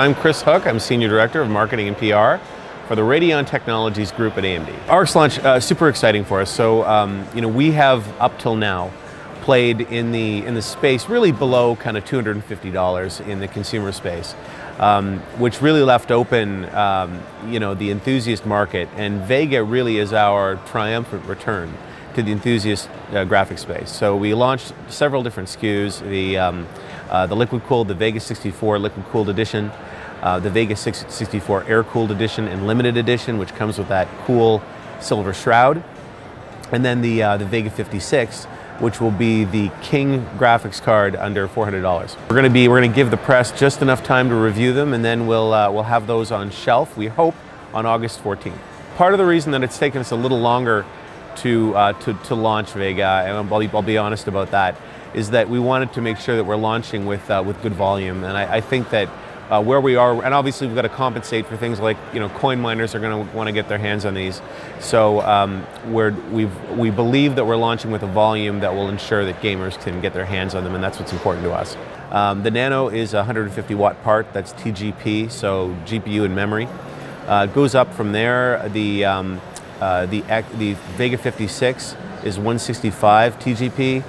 I'm Chris Hook. I'm Senior Director of Marketing and PR for the Radeon Technologies Group at AMD. ARX launch, uh, super exciting for us. So, um, you know, we have up till now played in the in the space really below kind of $250 in the consumer space, um, which really left open, um, you know, the enthusiast market. And Vega really is our triumphant return to the enthusiast uh, graphic space. So we launched several different SKUs, the, um, uh, the liquid cooled, the Vega 64 liquid cooled edition, uh, the Vega 64 air cooled edition and limited edition, which comes with that cool silver shroud, and then the, uh, the Vega 56, which will be the King graphics card under $400. We're going to be we're going to give the press just enough time to review them, and then we'll uh, we'll have those on shelf. We hope on August 14th. Part of the reason that it's taken us a little longer to, uh, to, to launch Vega, and I'll be, I'll be honest about that, is that we wanted to make sure that we're launching with, uh, with good volume. And I, I think that uh, where we are, and obviously we've got to compensate for things like, you know, coin miners are going to want to get their hands on these. So um, we're, we've, we believe that we're launching with a volume that will ensure that gamers can get their hands on them, and that's what's important to us. Um, the Nano is a 150 watt part, that's TGP, so GPU and memory. Uh, goes up from there. The um, uh, the, the Vega 56 is 165 TGP.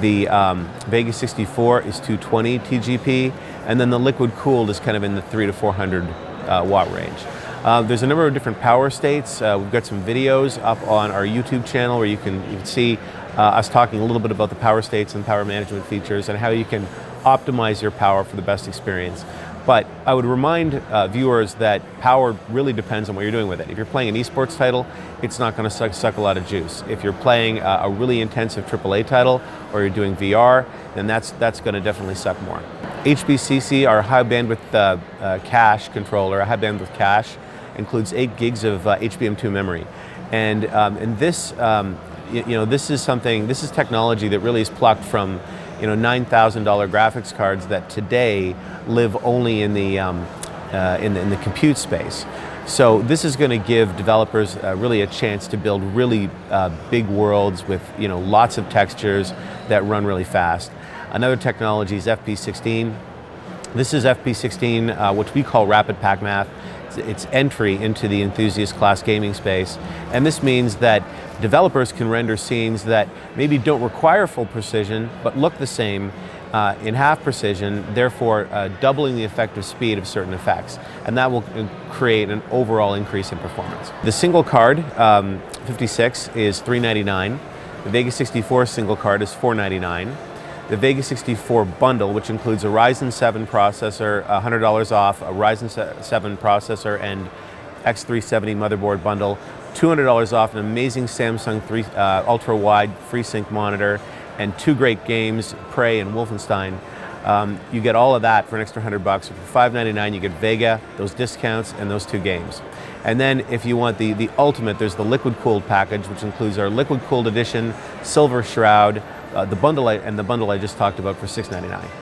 The um, Vega 64 is 220 TGP. And then the liquid cooled is kind of in the 3 to 400 uh, watt range. Uh, there's a number of different power states. Uh, we've got some videos up on our YouTube channel where you can, you can see uh, us talking a little bit about the power states and power management features and how you can optimize your power for the best experience. But I would remind uh, viewers that power really depends on what you're doing with it. If you're playing an esports title, it's not going to suck, suck, a lot of juice. If you're playing uh, a really intensive AAA title or you're doing VR, then that's, that's going to definitely suck more. HBCC, our high bandwidth uh, uh, cache controller, a high bandwidth cache, includes 8 gigs of HBM2 uh, memory. And, um, and this, um, you, you know, this is something, this is technology that really is plucked from you know, $9,000 graphics cards that today live only in the, um, uh, in the, in the compute space. So this is going to give developers uh, really a chance to build really uh, big worlds with you know lots of textures that run really fast. Another technology is FP16. This is FP16, uh, which we call Rapid Packed Math its entry into the enthusiast class gaming space. And this means that developers can render scenes that maybe don't require full precision, but look the same uh, in half precision, therefore uh, doubling the effective speed of certain effects. And that will uh, create an overall increase in performance. The single card, um, 56, is 399. The Vega 64 single card is $499 the Vega 64 bundle, which includes a Ryzen 7 processor, $100 off, a Ryzen 7 processor, and X370 motherboard bundle, $200 off an amazing Samsung 3, uh, ultra wide FreeSync monitor, and two great games, Prey and Wolfenstein. Um, you get all of that for an extra 100 bucks. For 599, you get Vega, those discounts, and those two games. And then if you want the, the ultimate, there's the liquid cooled package, which includes our liquid cooled edition, silver shroud, uh, the bundle I, and the bundle I just talked about for $6.99.